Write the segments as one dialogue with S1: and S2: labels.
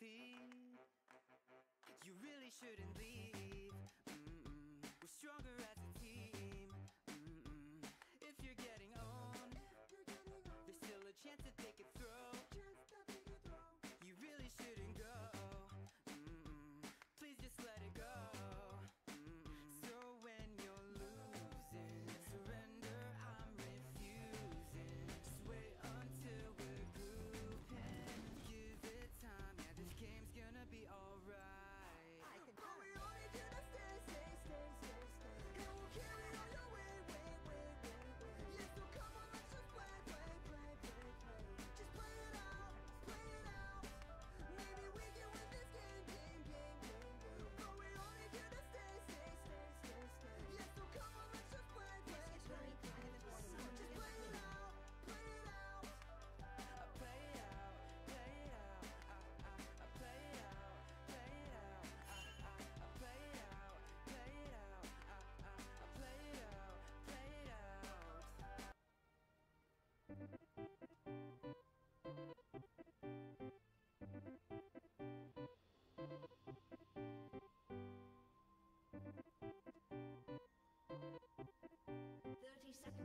S1: You really shouldn't leave.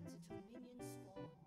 S2: to
S3: convenience small.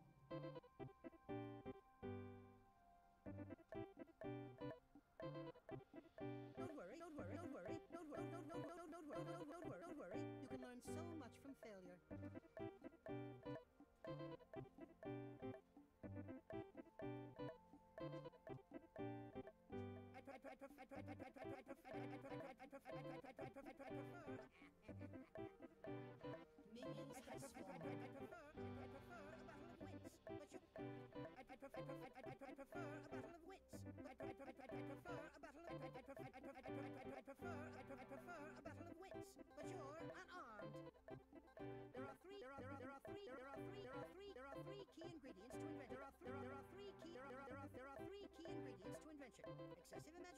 S3: 久しぶりだ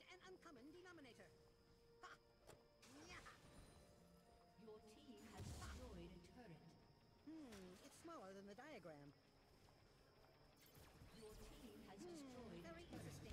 S3: got an uncommon denominator. Ha!
S4: Your team has destroyed a turret.
S3: Hmm, it's smaller than the diagram. Your team has hmm, destroyed hmm, very a turret.